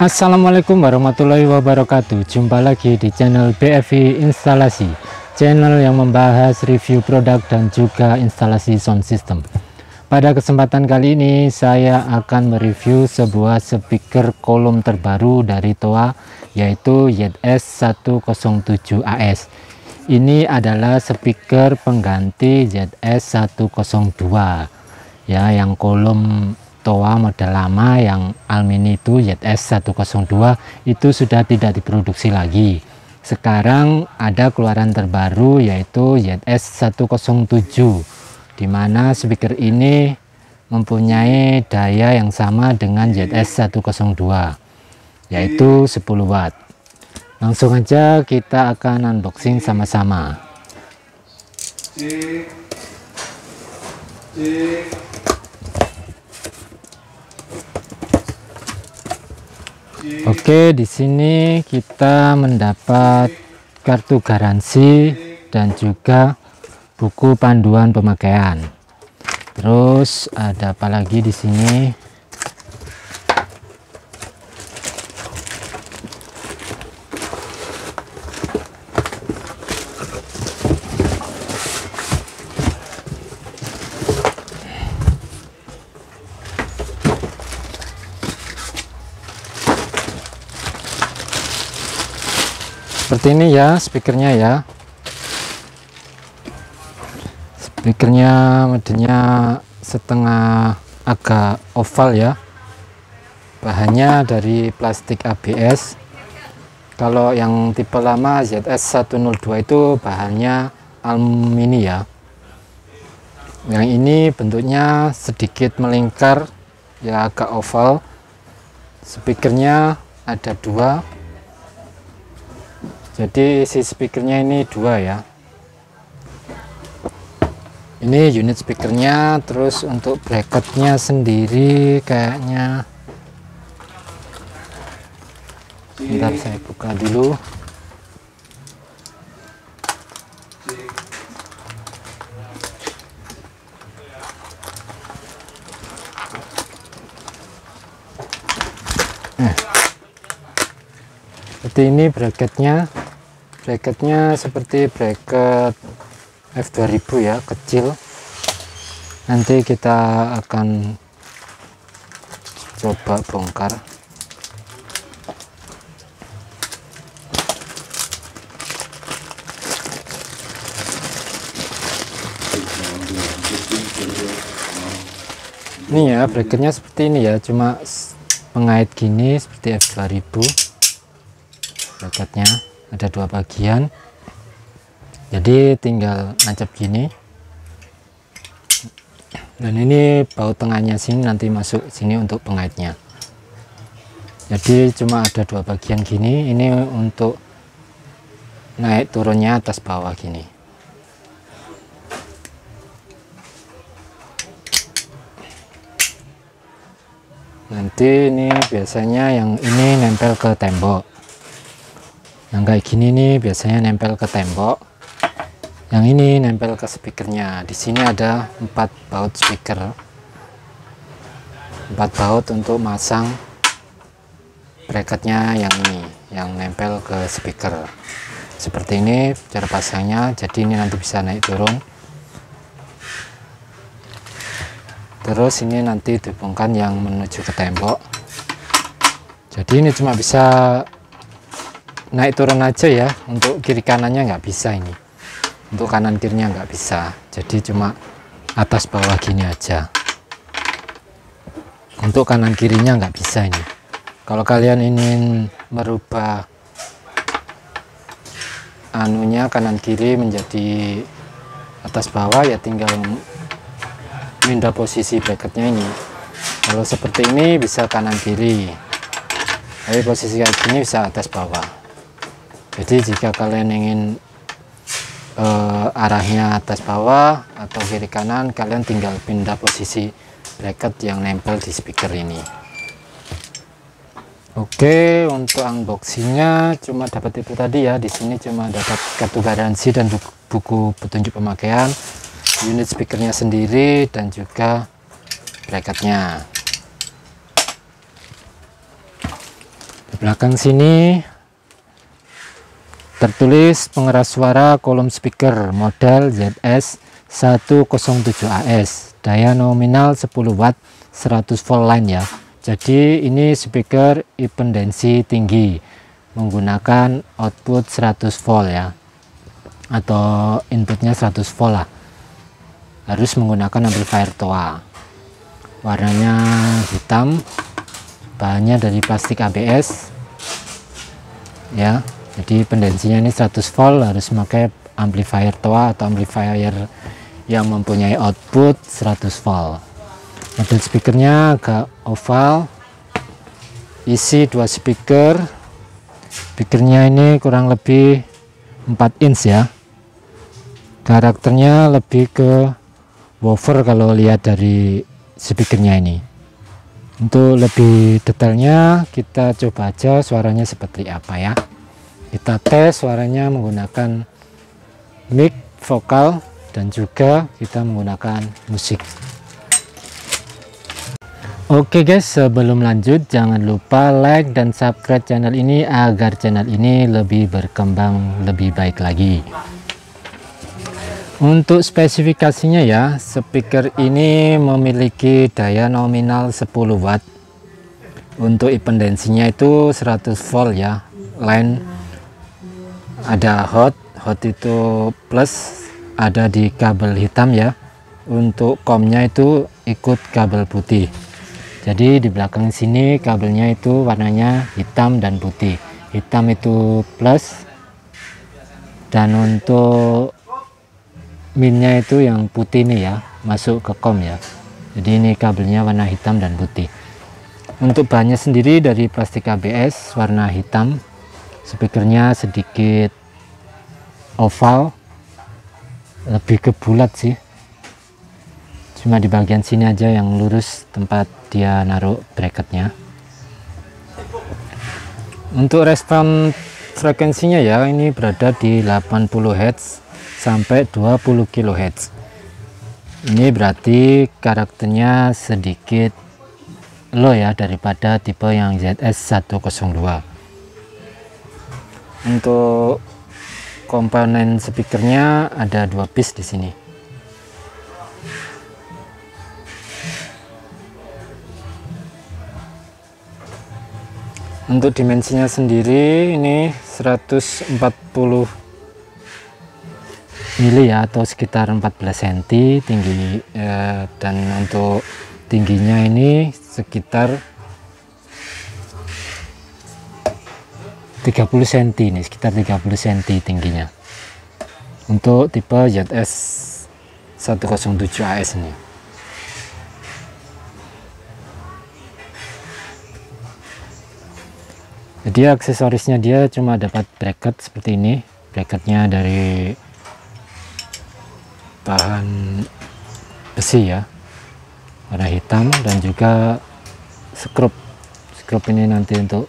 Assalamualaikum warahmatullahi wabarakatuh. Jumpa lagi di channel BFI Instalasi Channel yang membahas review produk dan juga instalasi sound system. Pada kesempatan kali ini saya akan mereview sebuah speaker kolom terbaru dari Toa Yaitu ZS107AS Ini adalah speaker pengganti ZS102 Ya yang kolom Toa model lama yang Almini itu ZS102 itu sudah tidak diproduksi lagi. Sekarang ada keluaran terbaru yaitu ZS107 di mana speaker ini mempunyai daya yang sama dengan ZS102 yaitu 10 watt. Langsung aja kita akan unboxing sama-sama Oke, di sini kita mendapat kartu garansi dan juga buku panduan pemakaian. Terus ada apa lagi di sini? Seperti ini ya speakernya ya. Speakernya modelnya setengah agak oval ya. Bahannya dari plastik ABS kalau yang tipe lama ZS102 itu bahannya alumini ya. Yang ini bentuknya sedikit melingkar ya agak oval. Speakernya ada dua jadi si speakernya ini dua ya. Ini unit speakernya terus untuk bracketnya sendiri kayaknya. Bentar saya buka dulu. Eh. seperti ini bracketnya bracketnya seperti bracket F2000 ya kecil. Nanti kita akan coba bongkar. Ini ya bracketnya seperti ini ya cuma pengait gini seperti F2000. Bracketnya ada dua bagian. Jadi tinggal nancap gini. Dan ini baut tengahnya sini nanti masuk sini untuk pengaitnya. Jadi cuma ada dua bagian gini. Ini untuk naik turunnya atas bawah gini. Nanti ini biasanya yang ini nempel ke tembok yang kayak gini nih biasanya nempel ke tembok. Yang ini nempel ke speakernya. Di sini ada empat baut speaker. Empat baut untuk masang bracketnya yang ini yang nempel ke speaker. Seperti ini cara pasangnya jadi ini nanti bisa naik turun. Terus ini nanti dihubungkan yang menuju ke tembok. Jadi ini cuma bisa naik turun aja ya untuk kiri kanannya nggak bisa ini. Untuk kanan kirinya nggak bisa. Jadi cuma atas bawah gini aja. Untuk kanan kirinya nggak bisa ini. Kalau kalian ingin merubah anunya kanan kiri menjadi atas bawah ya tinggal pindah posisi bracketnya ini. Kalau seperti ini bisa kanan kiri. Tapi posisi kayak gini bisa atas bawah jadi jika kalian ingin uh, arahnya atas bawah atau kiri kanan kalian tinggal pindah posisi bracket yang nempel di speaker ini. Oke untuk unboxingnya cuma dapat itu tadi ya. Di sini cuma dapat kartu garansi dan buku, buku petunjuk pemakaian unit speakernya sendiri dan juga bracketnya. Belakang sini tertulis pengeras suara kolom speaker model ZS 107AS daya nominal 10 watt 100 volt line ya. Jadi ini speaker impedansi tinggi menggunakan output 100 volt ya. Atau inputnya 100 volt lah. Harus menggunakan amplifier toa warnanya hitam bahannya dari plastik ABS ya jadi pendensinya ini 100 volt harus memakai amplifier toa atau amplifier yang mempunyai output 100 volt. Model speakernya agak oval isi dua speaker. Speakernya ini kurang lebih 4 inch ya. Karakternya lebih ke woofer kalau lihat dari speakernya ini. Untuk lebih detailnya kita coba aja suaranya seperti apa ya kita tes suaranya menggunakan mic vokal dan juga kita menggunakan musik. Oke guys sebelum lanjut jangan lupa like dan subscribe channel ini agar channel ini lebih berkembang lebih baik lagi. Untuk spesifikasinya ya speaker ini memiliki daya nominal 10 watt. Untuk impedansinya itu 100 volt ya line ada hot hot itu plus ada di kabel hitam ya. Untuk komnya itu ikut kabel putih. Jadi di belakang sini kabelnya itu warnanya hitam dan putih. Hitam itu plus. Dan untuk minnya itu yang putih nih ya masuk ke kom ya. Jadi ini kabelnya warna hitam dan putih. Untuk bahannya sendiri dari plastik ABS warna hitam speakernya sedikit oval lebih ke bulat sih. Cuma di bagian sini aja yang lurus tempat dia naruh bracketnya. Untuk respon frekuensinya ya ini berada di 80 Hz sampai 20 kHz ini berarti karakternya sedikit low ya daripada tipe yang ZS 102 untuk komponen speakernya ada dua piece di sini. Untuk dimensinya sendiri ini 140 mili ya atau sekitar 14 cm tinggi eh, dan untuk tingginya ini sekitar 30 cm ini sekitar 30 cm tingginya. Untuk tipe ZS 107 AS ini jadi aksesorisnya dia cuma dapat bracket seperti ini. Bracketnya dari bahan besi ya. Warna hitam dan juga skrup skrup ini nanti untuk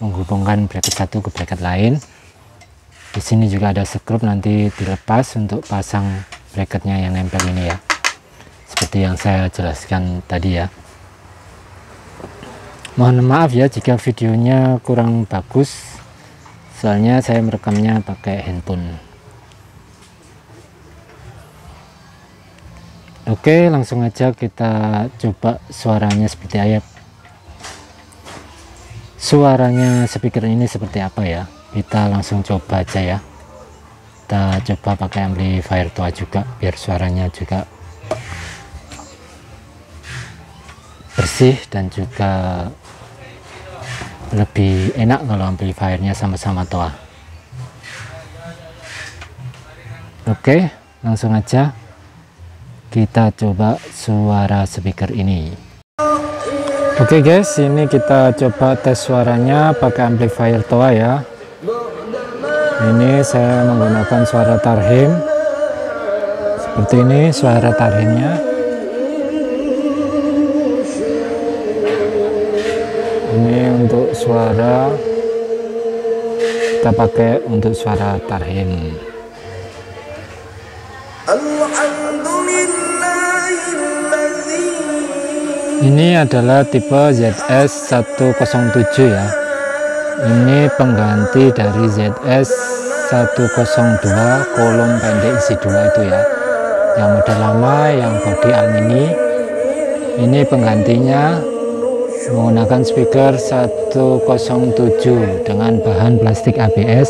menghubungkan bracket satu ke bracket lain. Di sini juga ada skrup nanti dilepas untuk pasang bracketnya yang nempel ini ya. Seperti yang saya jelaskan tadi ya. Mohon maaf ya jika videonya kurang bagus. Soalnya saya merekamnya pakai handphone. Oke langsung aja kita coba suaranya seperti ayat suaranya speaker ini seperti apa ya? Kita langsung coba aja ya. Kita coba pakai amplifier tua juga biar suaranya juga bersih dan juga lebih enak kalau amplifiernya sama-sama tua. Oke langsung aja kita coba suara speaker ini Oke okay guys, ini kita coba tes suaranya pakai amplifier toa ya. Ini saya menggunakan suara tarhim. Seperti ini suara tarhimnya. Ini untuk suara kita pakai untuk suara tarhim. Ini adalah tipe ZS 107 ya. Ini pengganti dari ZS 102 kolom pendek isi 2 itu ya. Yang model lama yang body alumini ini penggantinya menggunakan speaker 107 dengan bahan plastik ABS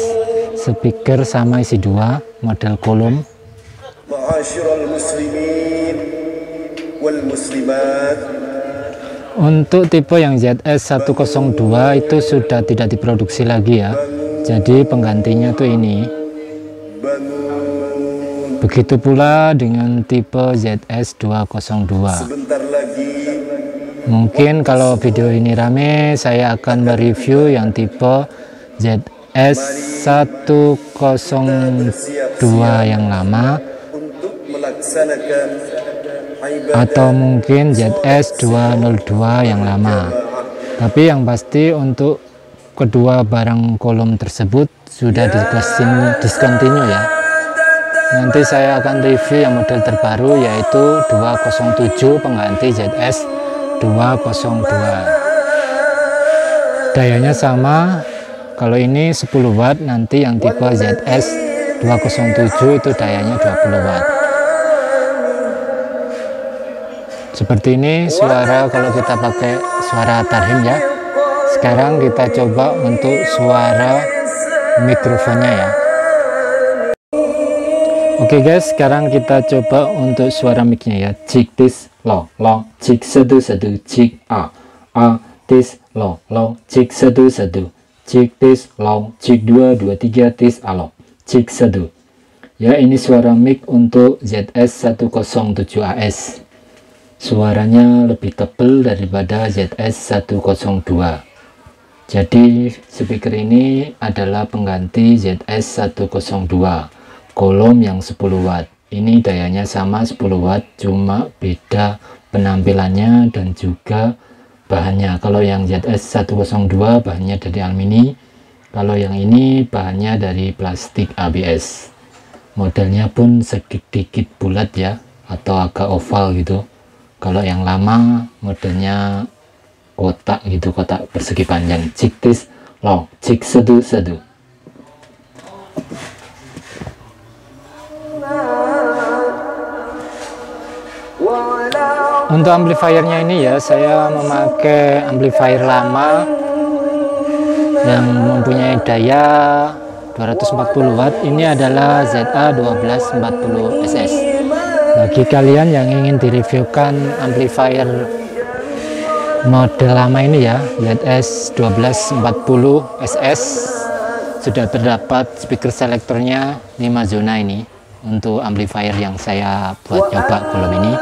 speaker sama isi 2 model kolom untuk tipe yang ZS 102 itu sudah tidak diproduksi lagi ya. Jadi penggantinya tuh ini. Begitu pula dengan tipe ZS 202 mungkin kalau video ini rame saya akan mereview yang tipe ZS 102 yang lama atau mungkin ZS 202 yang lama. Tapi yang pasti untuk kedua barang kolom tersebut sudah discontinue ya. Nanti saya akan review yang model terbaru yaitu 207 pengganti ZS 202 dayanya sama. Kalau ini 10 watt nanti yang tipe ZS 207 itu dayanya 20 watt seperti ini suara kalau kita pakai suara tarhim ya. Sekarang kita coba untuk suara mikrofonnya ya. Oke okay guys sekarang kita coba untuk suara micnya ya. Cik tis lo lo cik satu satu cik a a tis lo lo cik satu satu cik tis lo cik dua dua tiga tis alo cik satu ya ini suara mic untuk ZS 107 AS suaranya lebih tebal daripada ZS 102 jadi speaker ini adalah pengganti ZS 102 kolom yang 10 watt. Ini dayanya sama 10 watt cuma beda penampilannya dan juga bahannya. Kalau yang ZS 102 bahannya dari alumini. Kalau yang ini bahannya dari plastik ABS modelnya pun sedikit bulat ya atau agak oval gitu kalau yang lama modelnya kotak gitu kotak persegi panjang. Cik tis long. Cik sedu sedu. Untuk amplifiernya ini ya saya memakai amplifier lama yang mempunyai daya 240 watt. Ini adalah ZA 1240 SS bagi kalian yang ingin direviewkan amplifier model lama ini ya ZS 1240 SS sudah terdapat speaker selektornya 5 zona ini untuk amplifier yang saya buat coba kolom ini.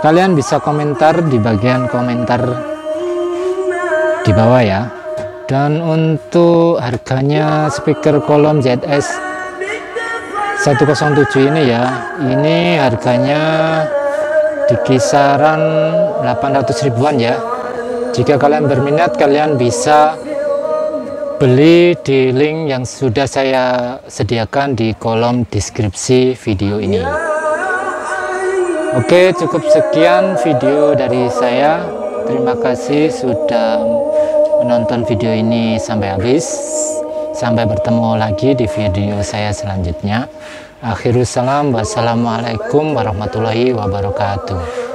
Kalian bisa komentar di bagian komentar di bawah ya. Dan untuk harganya speaker kolom ZS 107 ini ya. Ini harganya di kisaran 800 ribuan ya. Jika kalian berminat kalian bisa beli di link yang sudah saya sediakan di kolom deskripsi video ini. Oke cukup sekian video dari saya. Terima kasih sudah menonton video ini sampai habis Sampai bertemu lagi di video saya selanjutnya. Akhirul salam. Wassalamualaikum warahmatullahi wabarakatuh.